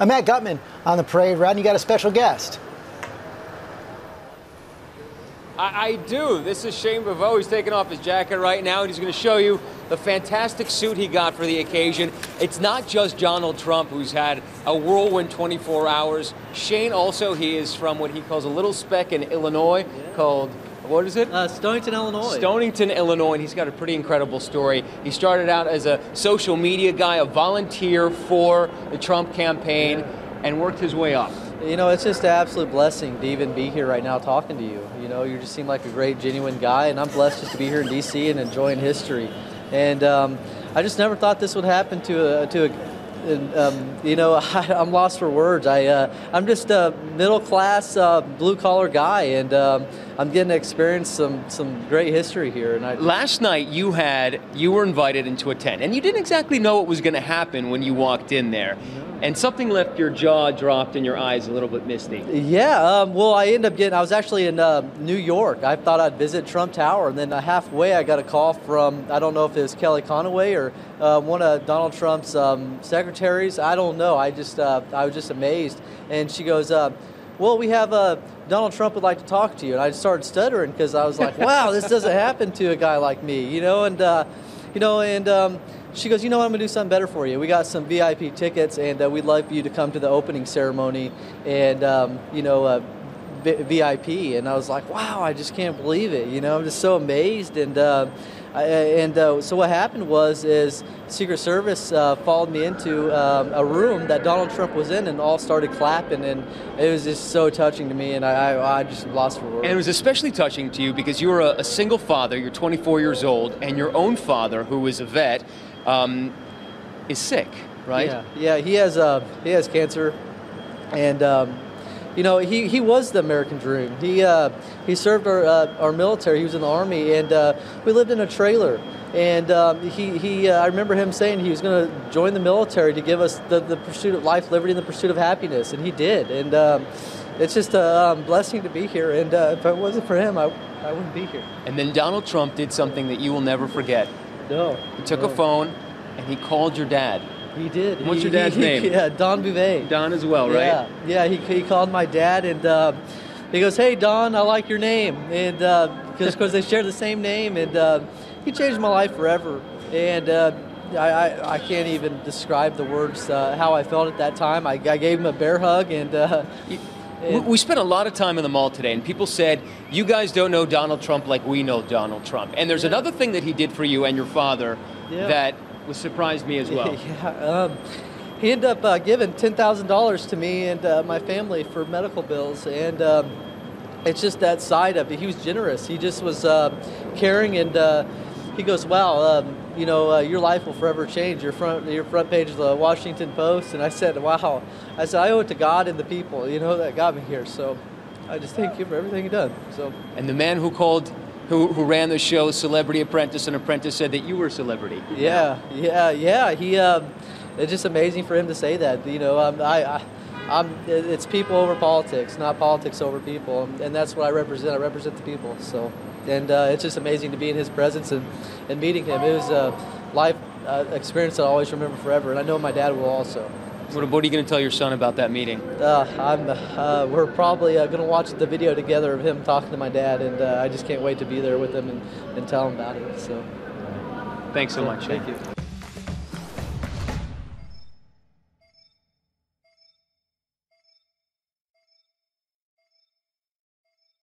I'm Matt Gutman on the parade route, and you got a special guest. I, I do. This is Shane Bouvet. He's taking off his jacket right now, and he's going to show you the fantastic suit he got for the occasion. It's not just Donald Trump who's had a whirlwind 24 hours. Shane also, he is from what he calls a little speck in Illinois yeah. called what is it? Uh, Stonington, Illinois. Stonington, Illinois, and he's got a pretty incredible story. He started out as a social media guy, a volunteer for the Trump campaign, yeah. and worked his way up. You know, it's just an absolute blessing to even be here right now talking to you. You know, you just seem like a great, genuine guy, and I'm blessed just to be here in D.C. and enjoying history. And um, I just never thought this would happen to a, to a and, um, you know, I, am lost for words. I, uh, I'm just a middle class, uh, blue collar guy, and um, I'm getting to experience some some great history here. And I, last night you had you were invited into a tent, and you didn't exactly know what was going to happen when you walked in there. No and something left your jaw dropped and your eyes a little bit misty. Yeah, um, well, I ended up getting, I was actually in uh, New York. I thought I'd visit Trump Tower, and then uh, halfway I got a call from, I don't know if it was Kelly Conway or uh, one of Donald Trump's um, secretaries. I don't know. I just, uh, I was just amazed. And she goes, uh, well, we have uh, Donald Trump would like to talk to you. And I started stuttering because I was like, wow, this doesn't happen to a guy like me, you know, and, you know, and, um, she goes, you know what, I'm going to do something better for you. We got some VIP tickets, and uh, we'd love for you to come to the opening ceremony and, um, you know, uh, VIP. And I was like, wow, I just can't believe it. You know, I'm just so amazed. And, uh, and uh, so what happened was is Secret Service uh, followed me into um, a room that Donald Trump was in, and all started clapping, and it was just so touching to me, and I, I, I just lost for words. And it was especially touching to you because you're a, a single father, you're 24 years old, and your own father, who is a vet, um, is sick, right? Yeah, yeah. He has uh, he has cancer, and um, you know he, he was the American dream. He uh, he served our uh, our military. He was in the army, and uh, we lived in a trailer. And um, he, he uh, I remember him saying he was going to join the military to give us the, the pursuit of life, liberty, and the pursuit of happiness, and he did. And um, it's just a um, blessing to be here. And uh, if it wasn't for him, I, I wouldn't be here. And then Donald Trump did something that you will never forget. No. He took no. a phone and he called your dad. He did. And what's he, your dad's he, name? Yeah, Don Bouvet. Don as well, right? Yeah, yeah. He, he called my dad and uh, he goes, "Hey, Don, I like your name," and because uh, because they share the same name, and uh, he changed my life forever. And uh, I, I, I, can't even describe the words uh, how I felt at that time. I, I gave him a bear hug and. Uh, we spent a lot of time in the mall today, and people said, You guys don't know Donald Trump like we know Donald Trump. And there's yeah. another thing that he did for you and your father yeah. that was surprised me as well. yeah, um, he ended up uh, giving $10,000 to me and uh, my family for medical bills. And um, it's just that side of it. He was generous. He just was uh, caring, and uh, he goes, Wow, um, you know, uh, your life will forever change. Your front, your front page of the Washington Post. And I said, wow. I said, I owe it to God and the people, you know, that got me here. So I just thank you for everything you've done. So. And the man who called, who, who ran the show, Celebrity Apprentice and Apprentice, said that you were a celebrity. Yeah, yeah, yeah. He, uh, it's just amazing for him to say that. You know, um, I, I I'm, it's people over politics, not politics over people, and that's what I represent. I represent the people. So and uh, it's just amazing to be in his presence and, and meeting him. It was a life uh, experience that I'll always remember forever, and I know my dad will also. What, what are you going to tell your son about that meeting? Uh, I'm, uh, we're probably uh, going to watch the video together of him talking to my dad, and uh, I just can't wait to be there with him and, and tell him about it. So, thanks so yeah, much. Thank you.